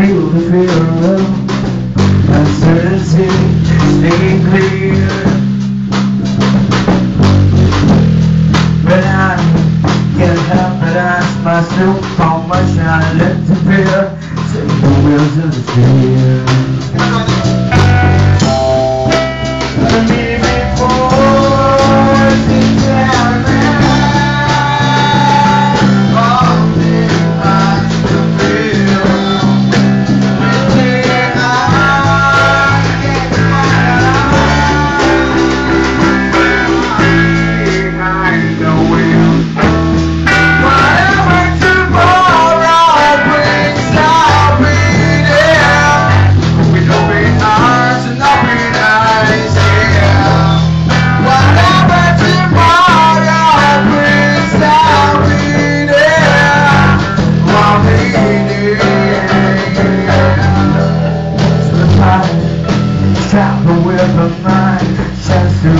feel the fear of uncertainty, staying clear. But I can't help but ask myself how much I let to fear, take the wheels of the fear.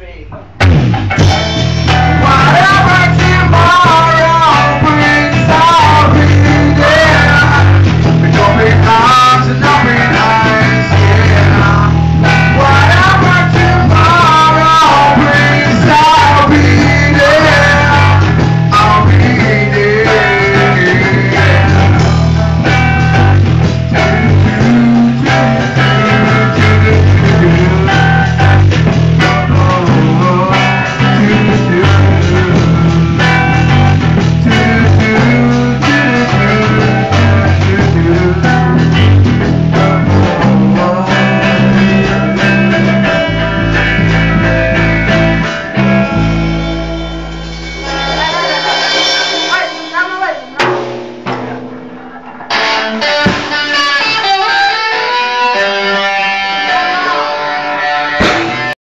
straight. Thank you.